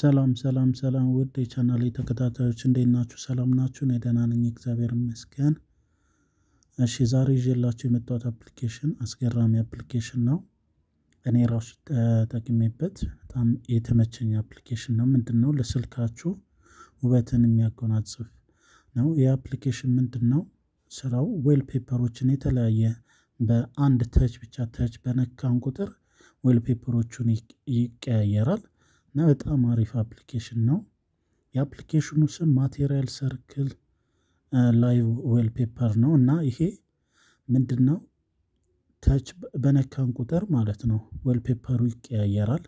ሰላም ሰላም ሰላም ውድ የቻናሌ ተከታታዮች እንዴት ናችሁ? ሰላም ናችሁ? እኔ ደህና ነኝ፣ እግዚአብሔር ይመስገን። እሺ ዛሬ ይዤላችሁ የመጣሁት application አስገራሚ application ነው። እኔ ራሱ ተጠቅሜበት በጣም የተመቸኝ application ነው። ምንድን ነው? ለስልካችሁ ውበትን የሚያጎናጽፍ ነው። ይህ application ምንድን ነው ስራው? wallpaper ኦችን የተለያየ በአንድ touch ብቻ touch በነካን ቁጥር wallpaper ኦቹን ይቀያየራል እና በጣም አሪፍ application ነው። የ application ኑ ስም material circle live wallpaper ነው እና ይሄ ምንድን ነው touch በነካን ቁጥር ማለት ነው wallpaper ኡ ይቀያየራል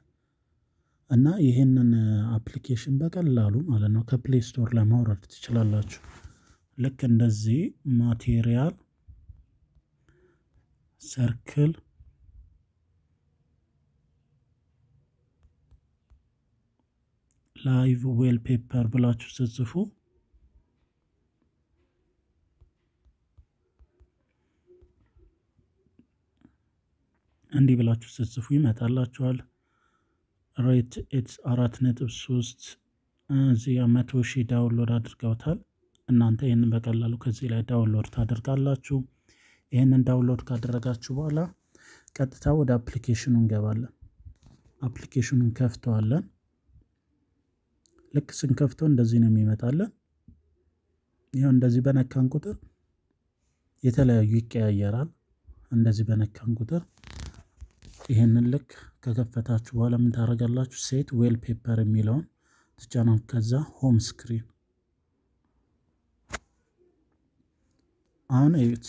እና ይህንን application በቀላሉ ማለት ነው ከ Play Store ላይ ማውረድ ትችላላችሁ። ልክ እንደዚህ material circle live wallpaper ብላችሁ ስትጽፉ እንዲህ ብላችሁ ስትጽፉ ይመጣላችኋል። rate ኡ አራት ነጥብ ሶስት እዚህ መቶ ሺህ download አድርገውታል። እናንተ ይህንን በቀላሉ ከዚህ ላይ download ታደርጋላችሁ። ይህንን download ካደረጋችሁ በኋላ ቀጥታ ወደ application ኑ እንገባለን። application ኑን ከፍተዋለን። ልክ ስንከፍተው እንደዚህ ነው የሚመጣለን። ይኸው እንደዚህ በነካን ቁጥር የተለያዩ ይቀያየራል። እንደዚህ በነካን ቁጥር ይህንን ልክ ከከፈታችሁ በኋላ ምን ታደርጋላችሁ? set wallpaper የሚለውን ትጫናል። ከዛ home screen አሁን እዩት።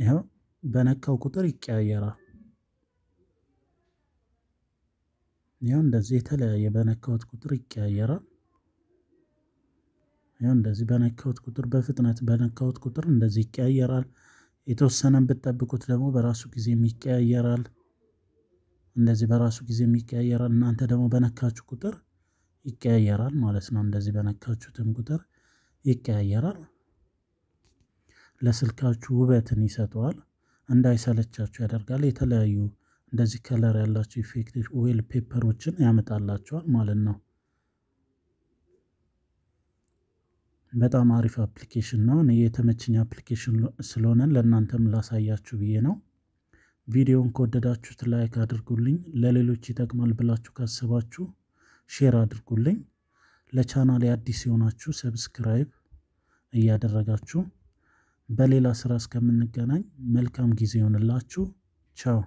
ይኸው በነካው ቁጥር ይቀያየራል። ይኸው እንደዚህ የተለያየ በነካውት ቁጥር ይቀያየራል። ይኸው እንደዚህ በነካውት ቁጥር በፍጥነት በነካውት ቁጥር እንደዚህ ይቀያየራል። የተወሰነን ብትጠብቁት ደግሞ በራሱ ጊዜ ይቀያየራል። እንደዚህ በራሱ ጊዜ ይቀያየራል። እናንተ ደግሞ በነካችሁ ቁጥር ይቀያየራል ማለት ነው። እንደዚህ በነካችሁትም ቁጥር ይቀያየራል። ለስልካችሁ ውበትን ይሰጠዋል። እንዳይሰለቻችሁ ያደርጋል። የተለያዩ እንደዚህ color ያላቸው effect wallpaper ኦችን ያመጣላቸዋል ማለት ነው። በጣም አሪፍ application ነው። እኔ የተመቸኝ application ስለሆነ ለእናንተም ላሳያችሁ ብዬ ነው። ቪዲዮውን ከወደዳችሁት like አድርጉልኝ። ለሌሎች ይጠቅማል ብላችሁ ካሰባችሁ share አድርጉልኝ። ለቻናሌ አዲስ የሆናችሁ subscribe እያደረጋችሁ በሌላ ስራ እስከምንገናኝ መልካም ጊዜ ይሆንላችሁ። ቻው